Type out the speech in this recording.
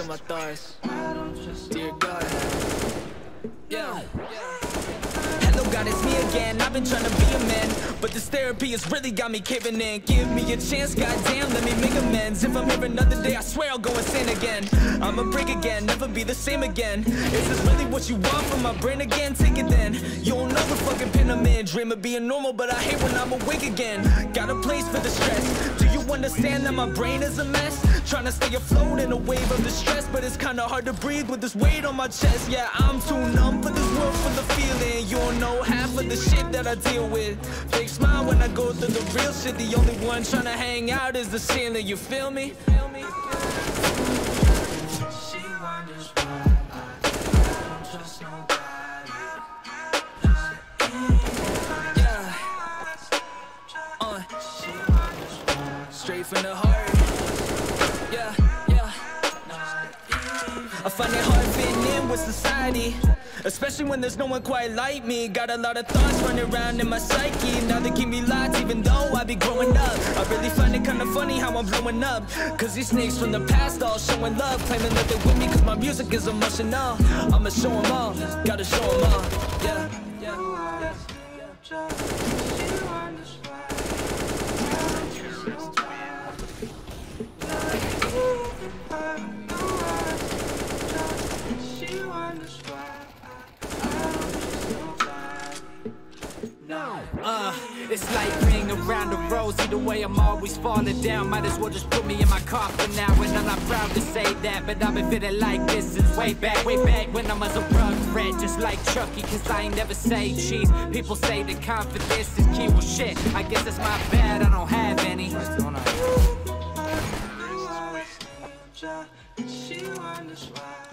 on my thighs. Dear God. Yeah. Hello God, it's me again. I've been trying to be a man, but this therapy has really got me caving in. Give me a chance, goddamn, let me make amends. If I'm here another day, I swear I'll go insane again. I'ma break again, never be the same again. Is this really what you want from my brain again? Take it then. You don't know the fucking pin I'm in. Dream of being normal, but I hate when I'm awake again. Got a place for the stress. Understand that my brain is a mess? Trying to stay afloat in a wave of distress, but it's kinda hard to breathe with this weight on my chest. Yeah, I'm too numb for this world full of feeling. You don't know half of the shit that I deal with. Fake smile when I go through the real shit. The only one trying to hang out is the ceiling. You feel me? She wonders why I don't trust. From the heart. Yeah, yeah. I find it hard fitting in with society. Especially when there's no one quite like me. Got a lot of thoughts running around in my psyche. Now they keep me locked even though I be growing up. I really find it kinda funny how I'm blowing up. Cause these snakes from the past all showing love Claiming that they with me cause my music is emotional. I'ma show 'em all, gotta show 'em all. Yeah, yeah, yeah She Uh, it's like ring around the rose. Either way, I'm always falling down. Might as well just put me in my coffin now. And I'm not proud to say that, but I've been feeling like this since way back, way back when I was a rug rat, just like Chuckie. Cause I ain't never say cheese. People say that confidence is key. Well, shit, I guess it's my bad. I don't have any. She wonders why